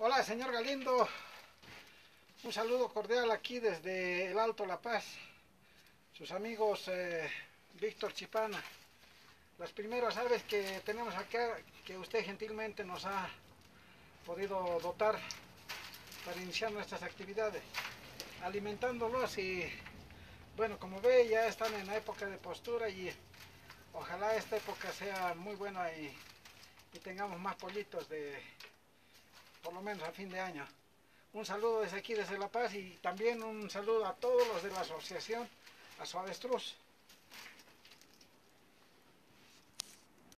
Hola, señor Galindo. Un saludo cordial aquí desde el Alto La Paz. Sus amigos eh, Víctor Chipana. Las primeras aves que tenemos acá, que usted gentilmente nos ha podido dotar para iniciar nuestras actividades. Alimentándolos y, bueno, como ve, ya están en la época de postura y ojalá esta época sea muy buena y, y tengamos más pollitos de por lo menos a fin de año. Un saludo desde aquí, desde La Paz, y también un saludo a todos los de la asociación, a su avestruz.